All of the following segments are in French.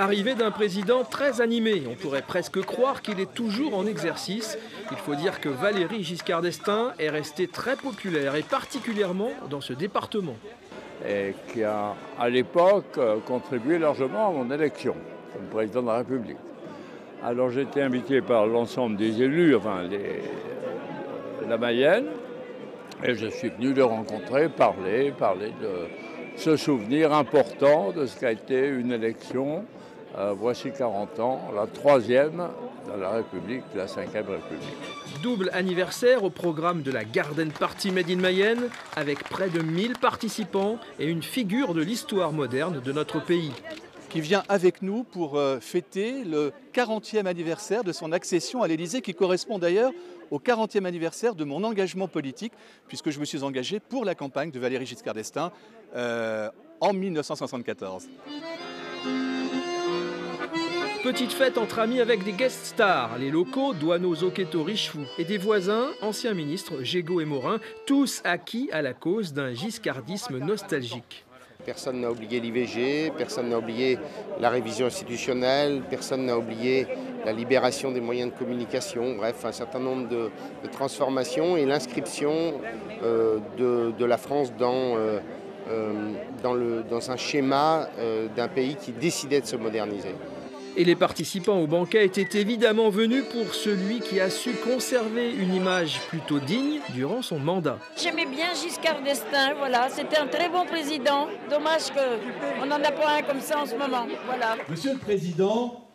Arrivée d'un président très animé, on pourrait presque croire qu'il est toujours en exercice. Il faut dire que Valéry Giscard d'Estaing est resté très populaire et particulièrement dans ce département. Et qui a à l'époque contribué largement à mon élection comme président de la République. Alors j'ai été invité par l'ensemble des élus, enfin les, la Mayenne, et je suis venu le rencontrer, parler, parler de ce souvenir important de ce qu'a été une élection, euh, voici 40 ans, la troisième de la République, la cinquième République. Double anniversaire au programme de la Garden Party Made in Mayenne, avec près de 1000 participants et une figure de l'histoire moderne de notre pays qui vient avec nous pour euh, fêter le 40e anniversaire de son accession à l'Élysée, qui correspond d'ailleurs au 40e anniversaire de mon engagement politique, puisque je me suis engagé pour la campagne de Valéry Giscard d'Estaing euh, en 1974. Petite fête entre amis avec des guest stars, les locaux, Douaneau, Zoketo, Richefou et des voisins, anciens ministres, Gégaud et Morin, tous acquis à la cause d'un giscardisme nostalgique. Personne n'a oublié l'IVG, personne n'a oublié la révision institutionnelle, personne n'a oublié la libération des moyens de communication, bref, un certain nombre de, transformations et l'inscription euh, de, la France dans, euh, euh, un schéma d'un pays qui décidait de se moderniser. Et les participants au banquet étaient évidemment venus pour celui qui a su conserver une image plutôt digne durant son mandat. J'aimais bien Giscard d'Estaing, voilà, c'était un très bon président. Dommage qu'on n'en a pas un comme ça en ce moment. Voilà. Monsieur le Président,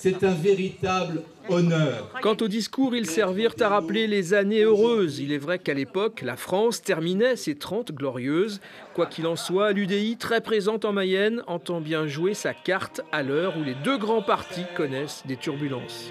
c'est un véritable honneur. Quant au discours, ils servirent à rappeler les années heureuses. Il est vrai qu'à l'époque, la France terminait ses 30 glorieuses. Quoi qu'il en soit, l'UDI, très présente en Mayenne, entend bien jouer sa carte à l'heure où les deux grands partis connaissent des turbulences.